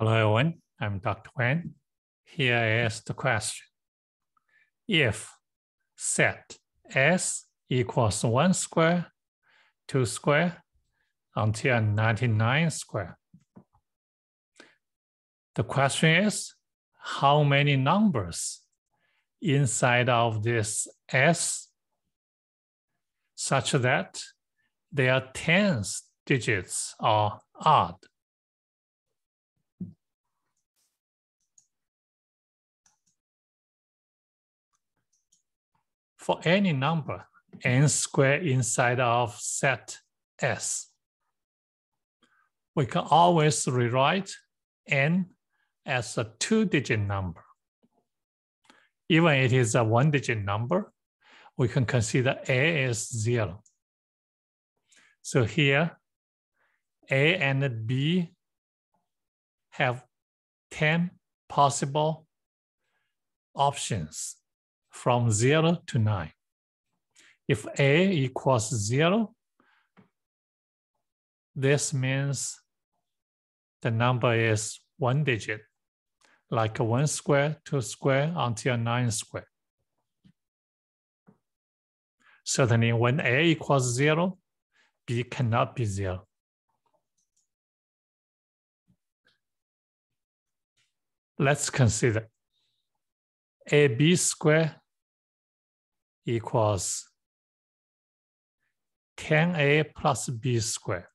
Hello, everyone. I'm Dr. Wang. Here is the question. If set S equals 1 square, 2 square, until 99 square, the question is, how many numbers inside of this S such that their tens digits are odd? For any number n squared inside of set S. We can always rewrite n as a two-digit number. Even it is a one-digit number, we can consider a is zero. So here, a and b have 10 possible options from zero to nine. If A equals zero, this means the number is one digit, like one square, two square until nine square. Certainly when A equals zero, B cannot be zero. Let's consider AB square equals 10a plus b squared.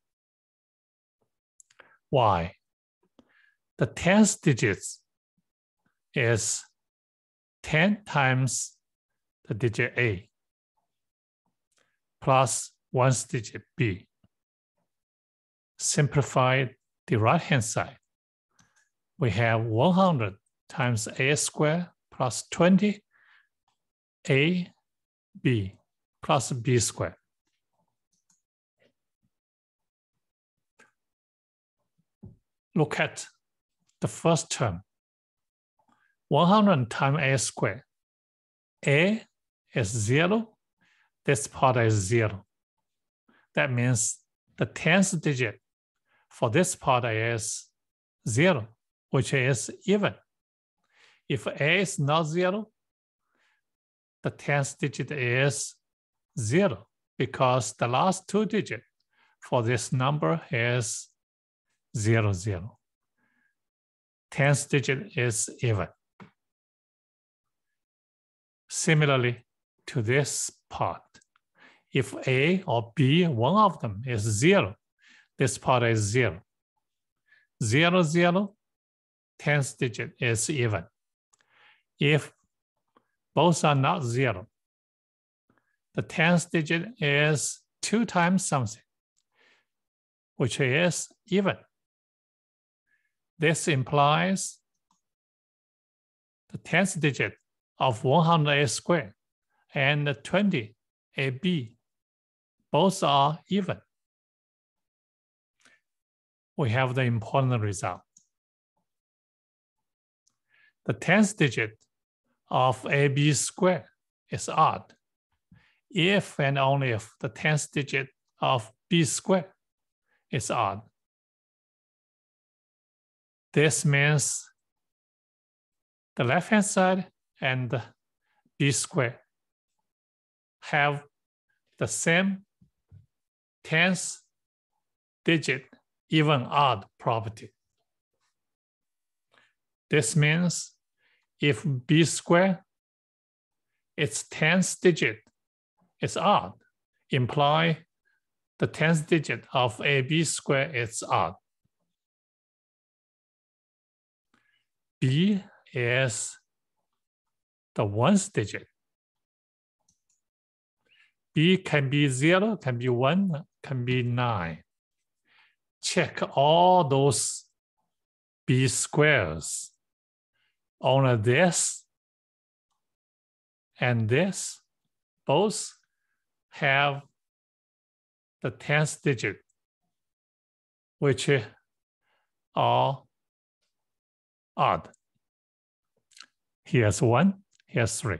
Why? The tenth digits is 10 times the digit a plus one digit b. Simplify the right-hand side. We have 100 times a squared plus 20 a b plus b squared. Look at the first term. 100 times a squared. a is 0. This part is 0. That means the 10th digit for this part is 0, which is even. If a is not 0, the 10th digit is zero because the last two digits for this number is zero, zero. 10th digit is even. Similarly to this part, if A or B, one of them is zero, this part is zero. Zero, zero, 10th digit is even. If both are not zero. The 10th digit is two times something, which is even. This implies the 10th digit of 100a squared and 20ab both are even. We have the important result. The 10th digit of AB squared is odd if and only if the 10th digit of B squared is odd. This means the left-hand side and B squared have the same 10th digit, even odd property. This means if b square, its 10th digit is odd, imply the 10th digit of ab square is odd. b is the ones digit. b can be 0, can be 1, can be 9. Check all those b squares only this and this both have the 10th digit, which are odd. Here's one, here's three.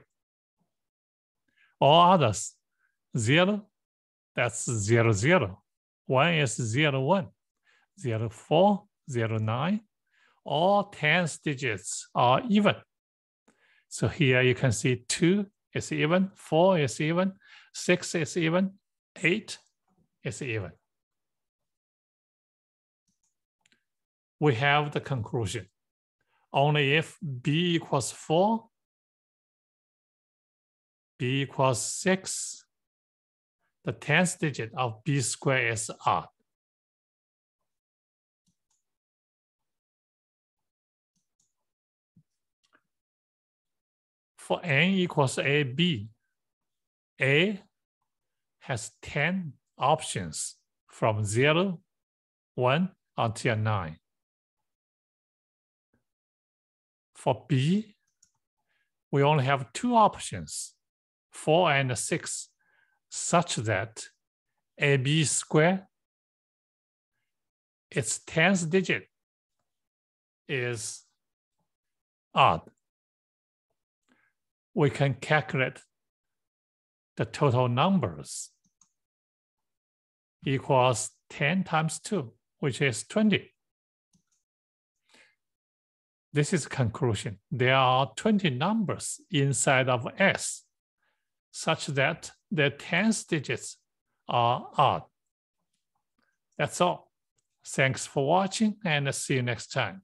All others, zero, that's zero, zero. One is zero, one, zero, four, zero, nine, all tens digits are even. So here you can see two is even, four is even, six is even, eight is even. We have the conclusion. Only if b equals four, b equals six, the tenth digit of b squared is odd. For n equals ab, a has 10 options from 0, 1 until 9. For b, we only have two options, 4 and 6, such that ab squared, its 10th digit is odd we can calculate the total numbers equals 10 times 2, which is 20. This is conclusion. There are 20 numbers inside of S such that the 10th digits are odd. That's all. Thanks for watching and see you next time.